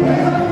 Yeah.